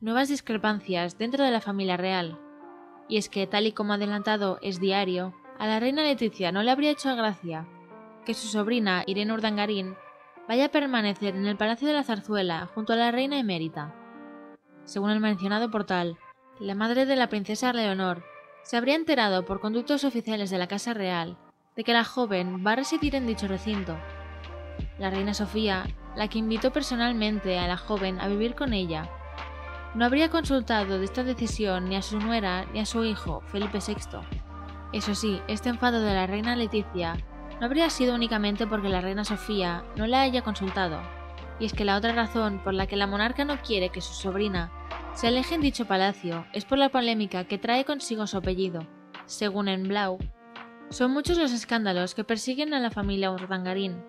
nuevas discrepancias dentro de la familia real. Y es que, tal y como adelantado es diario, a la reina Leticia no le habría hecho gracia que su sobrina Irene Urdangarín vaya a permanecer en el Palacio de la Zarzuela junto a la reina emérita. Según el mencionado portal, la madre de la princesa Leonor se habría enterado por conductos oficiales de la Casa Real de que la joven va a residir en dicho recinto. La reina Sofía, la que invitó personalmente a la joven a vivir con ella, no habría consultado de esta decisión ni a su nuera ni a su hijo, Felipe VI. Eso sí, este enfado de la reina Leticia no habría sido únicamente porque la reina Sofía no la haya consultado, y es que la otra razón por la que la monarca no quiere que su sobrina se aleje en dicho palacio es por la polémica que trae consigo su apellido. Según en Blau, son muchos los escándalos que persiguen a la familia Urdangarín.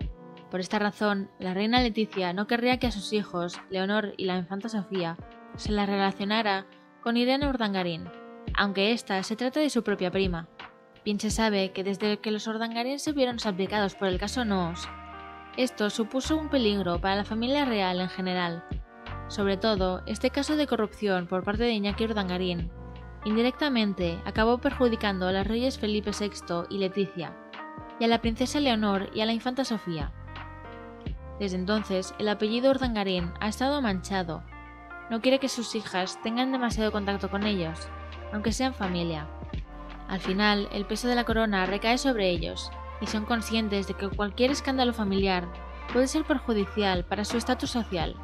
Por esta razón, la reina Leticia no querría que a sus hijos, Leonor y la infanta Sofía, se la relacionara con Irene Urdangarín, aunque ésta se trata de su propia prima. Bien se sabe que desde que los Urdangarín se vieron salpicados por el caso Noos, esto supuso un peligro para la familia real en general. Sobre todo, este caso de corrupción por parte de Iñaki Urdangarín Indirectamente, acabó perjudicando a los reyes Felipe VI y Leticia, y a la princesa Leonor y a la infanta Sofía. Desde entonces, el apellido Urdangarín ha estado manchado. No quiere que sus hijas tengan demasiado contacto con ellos, aunque sean familia. Al final, el peso de la corona recae sobre ellos, y son conscientes de que cualquier escándalo familiar puede ser perjudicial para su estatus social.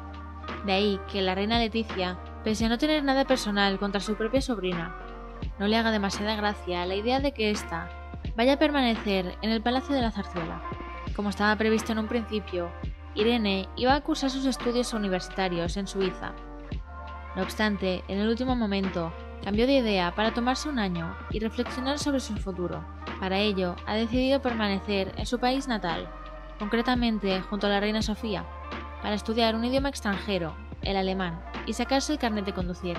De ahí que la reina Leticia pese a no tener nada personal contra su propia sobrina. No le haga demasiada gracia la idea de que ésta vaya a permanecer en el Palacio de la Zarzuela. Como estaba previsto en un principio, Irene iba a cursar sus estudios universitarios en Suiza. No obstante, en el último momento, cambió de idea para tomarse un año y reflexionar sobre su futuro. Para ello, ha decidido permanecer en su país natal, concretamente junto a la reina Sofía, para estudiar un idioma extranjero el alemán, y sacarse el carnet de conducir.